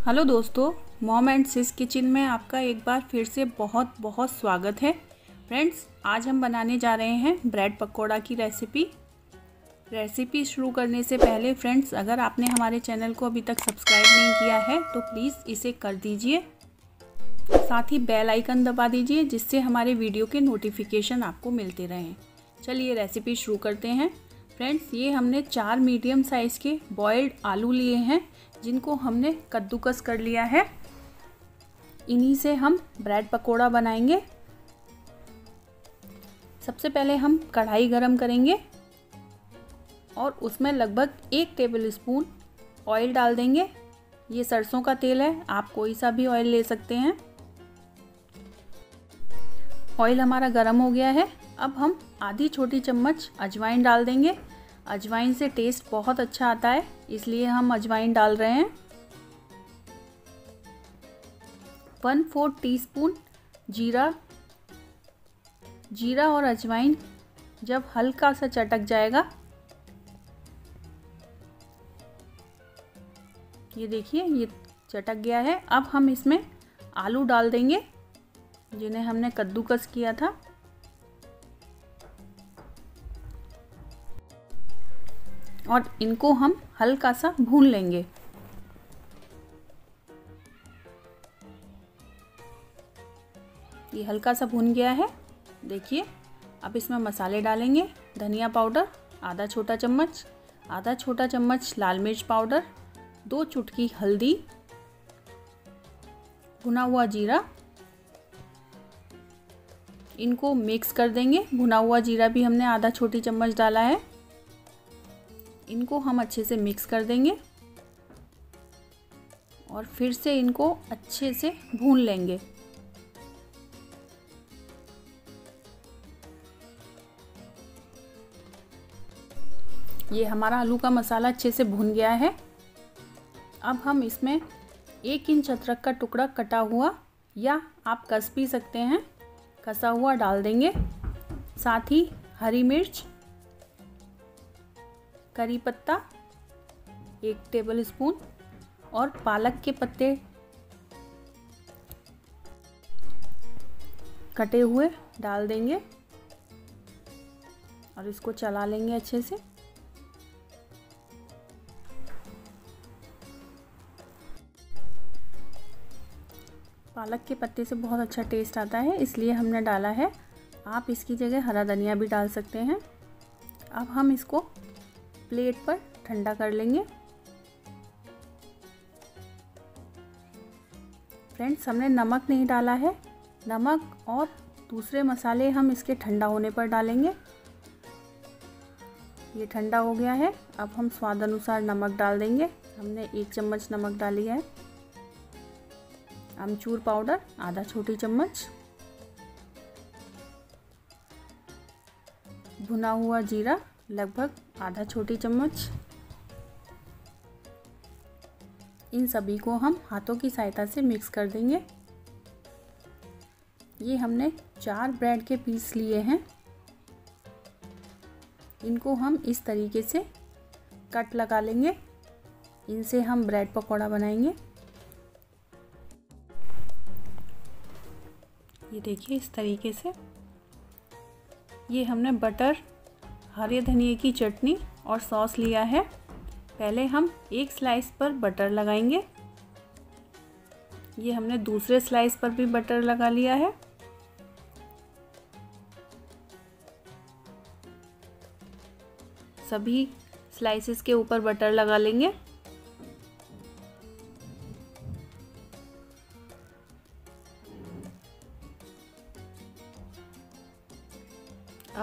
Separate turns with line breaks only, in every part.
Hello दोस्तों, mom and sis kitchen में आपका एक बार फिर से बहुत बहुत स्वागत है। फ्रेंड्स, आज हम बनाने जा रहे हैं ब्रेड पकौड़ा की रेसिपी। रेसिपी शुरू करने से पहले फ्रेंड्स, अगर आपने हमारे चैनल को अभी तक सब्सक्राइब नहीं किया है तो प्लीज़ इसे कर दीजिए। साथ ही बेल आइकन दबा दीजिए, जिससे हमारे वीडियो के नोटिफिकेशन आपको मिलते रहें। चलिए रेसिपी शुरू करते हैं। फ्रेंड्स, ये हमने चार मीडियम साइज़ के बॉयल्ड आलू लिए हैं। जिनको हमने कद्दूकस कर लिया है। इन्हीं से हम ब्रेड पकोड़ा बनाएँगे। सबसे पहले हम कढ़ाई गरम करेंगे और उसमें लगभग एक टेबल स्पून ऑयल डाल देंगे। ये सरसों का तेल है, आप कोई सा भी ऑयल ले सकते हैं। ऑयल हमारा गरम हो गया है। अब हम आधी छोटी चम्मच अजवाइन डाल देंगे। अजवाइन से टेस्ट बहुत अच्छा आता है, इसलिए हम अजवाइन डाल रहे हैं। वन फोर टीस्पून जीरा। जीरा और अजवाइन जब हल्का सा चटक जाएगा, ये देखिए, ये चटक गया है। अब हम इसमें आलू डाल देंगे, जिन्हें हमने कद्दूकस किया था। और इनको हम हल्का सा भून लेंगे। ये हल्का सा भून गया है। देखिए, अब इसमें मसाले डालेंगे। धनिया पाउडर, आधा छोटा चम्मच, आधा छोटा चम्मच लाल मिर्च पाउडर, दो चुटकी हल्दी, भुना हुआ जीरा। इनको मिक्स कर देंगे। भुना हुआ जीरा भी हमने आधा छोटी चम्मच डाला है। इनको हम अच्छे से मिक्स कर देंगे और फिर से इनको अच्छे से भून लेंगे। ये हमारा आलू का मसाला अच्छे से भून गया है। अब हम इसमें एक इंच अदरक का टुकड़ा कटा हुआ या आप कस भी सकते हैं, कसा हुआ डाल देंगे। साथ ही हरी मिर्च करी पत्ता, एक टेबल स्पून और पालक के पत्ते कटे हुए डाल देंगे और इसको चला लेंगे अच्छे से। पालक के पत्ते से बहुत अच्छा टेस्ट आता है, इसलिए हमने डाला है। आप इसकी जगह हरा धनिया भी डाल सकते हैं। अब हम इसको प्लेट पर ठंडा कर लेंगे। फ्रेंड्स, हमने नमक नहीं डाला है। नमक और दूसरे मसाले हम इसके ठंडा होने पर डालेंगे। ये ठंडा हो गया है। अब हम स्वाद अनुसार नमक डाल देंगे। हमने एक चम्मच नमक डाली है। अमचूर पाउडर, आधा छोटी चम्मच। भुना हुआ जीरा लगभग आधा छोटी चम्मच। इन सभी को हम हाथों की सहायता से मिक्स कर देंगे। ये हमने चार ब्रेड के पीस लिए हैं। इनको हम इस तरीके से कट लगा लेंगे। इनसे हम ब्रेड पकौड़ा बनाएँगे। ये देखिए इस तरीके से। ये हमने बटर हरे धनिए की चटनी और सॉस लिया है। पहले हम एक स्लाइस पर बटर लगाएँगे। ये हमने दूसरे स्लाइस पर भी बटर लगा लिया है। सभी स्लाइसेस के ऊपर बटर लगा लेंगे।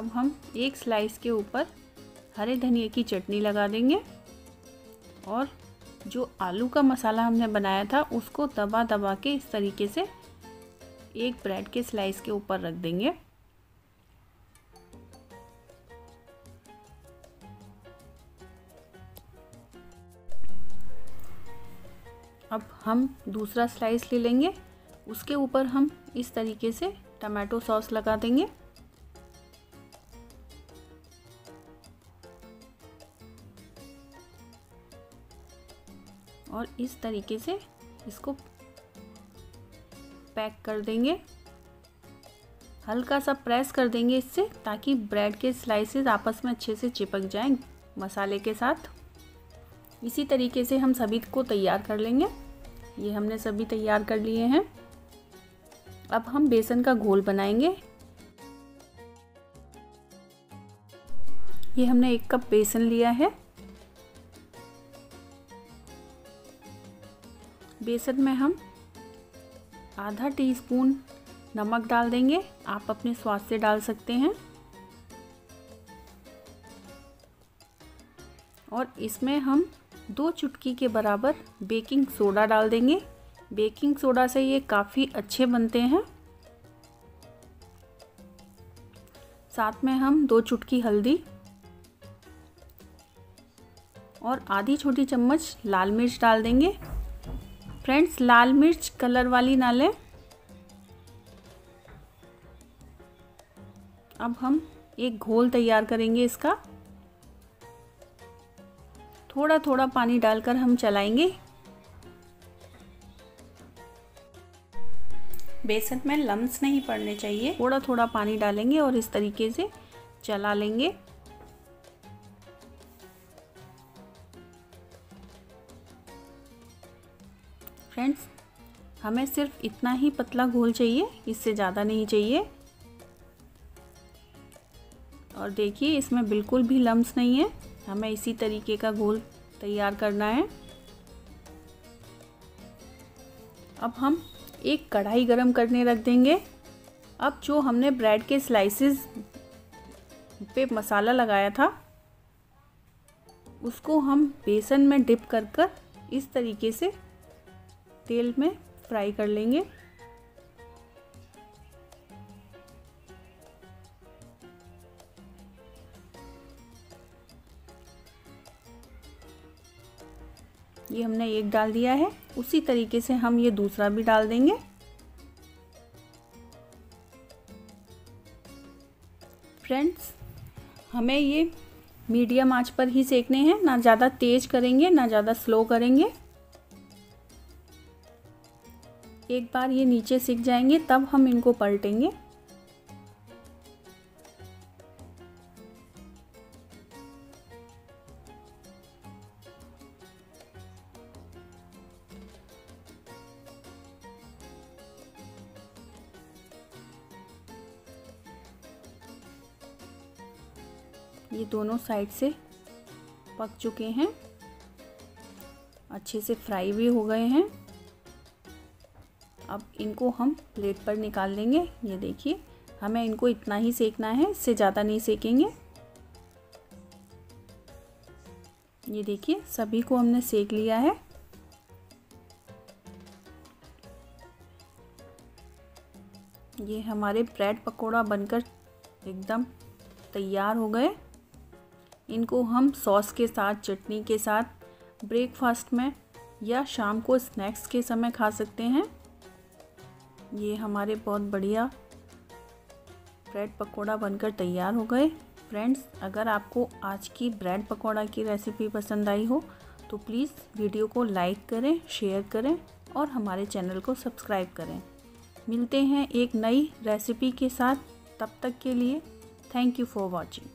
अब हम एक स्लाइस के ऊपर हरे धनिए की चटनी लगा देंगे और जो आलू का मसाला हमने बनाया था, उसको दबा दबा के इस तरीके से एक ब्रेड के स्लाइस के ऊपर रख देंगे। अब हम दूसरा स्लाइस ले लेंगे। उसके ऊपर हम इस तरीके से टमाटो सॉस लगा देंगे। और इस तरीके से इसको पैक कर देंगे। हल्का सा प्रेस कर देंगे इससे ताकि ब्रेड के स्लाइसेस आपस में अच्छे से चिपक जाएँ मसाले के साथ। इसी तरीके से हम सभी को तैयार कर लेंगे। ये हमने सभी तैयार कर लिए हैं। अब हम बेसन का घोल बनाएँगे। ये हमने एक कप बेसन लिया है। बेसन में हम आधा टीस्पून नमक डाल देंगे। आप अपने स्वाद से डाल सकते हैं। और इसमें हम दो चुटकी के बराबर बेकिंग सोडा डाल देंगे। बेकिंग सोडा से ये काफ़ी अच्छे बनते हैं। साथ में हम दो चुटकी हल्दी और आधी छोटी चम्मच लाल मिर्च डाल देंगे। फ्रेंड्स, लाल मिर्च कलर वाली ना लें। अब हम एक घोल तैयार करेंगे इसका। थोड़ा थोड़ा पानी डालकर हम चलाएँगे। बेसन में लम्स नहीं पड़ने चाहिए। थोड़ा थोड़ा पानी डालेंगे और इस तरीके से चला लेंगे। फ्रेंड्स, हमें सिर्फ़ इतना ही पतला घोल चाहिए, इससे ज़्यादा नहीं चाहिए। और देखिए, इसमें बिल्कुल भी लम्स नहीं है। हमें इसी तरीके का घोल तैयार करना है। अब हम एक कढ़ाई गरम करने रख देंगे। अब जो हमने ब्रेड के स्लाइसेस पे मसाला लगाया था, उसको हम बेसन में डिप कर कर इस तरीके से तेल में फ्राई कर लेंगे। ये हमने एक डाल दिया है। उसी तरीके से हम ये दूसरा भी डाल देंगे। फ्रेंड्स, हमें ये मीडियम आँच पर ही सेकने हैं। ना ज़्यादा तेज करेंगे, ना ज़्यादा स्लो करेंगे। एक बार ये नीचे सीख जाएँगे, तब हम इनको पलटेंगे। ये दोनों साइड से पक चुके हैं। अच्छे से फ्राई भी हो गए हैं। अब इनको हम प्लेट पर निकाल लेंगे। ये देखिए, हमें इनको इतना ही सेकना है, इससे ज़्यादा नहीं सेकेंगे। ये देखिए, सभी को हमने सेक लिया है। ये हमारे ब्रेड पकोड़ा बनकर एकदम तैयार हो गए। इनको हम सॉस के साथ, चटनी के साथ, ब्रेकफास्ट में या शाम को स्नैक्स के समय खा सकते हैं। ये हमारे बहुत बढ़िया ब्रेड पकोड़ा बनकर तैयार हो गए। फ्रेंड्स, अगर आपको आज की ब्रेड पकोड़ा की रेसिपी पसंद आई हो तो प्लीज़ वीडियो को लाइक करें, शेयर करें और हमारे चैनल को सब्सक्राइब करें। मिलते हैं एक नई रेसिपी के साथ। तब तक के लिए थैंक यू फॉर वॉचिंग।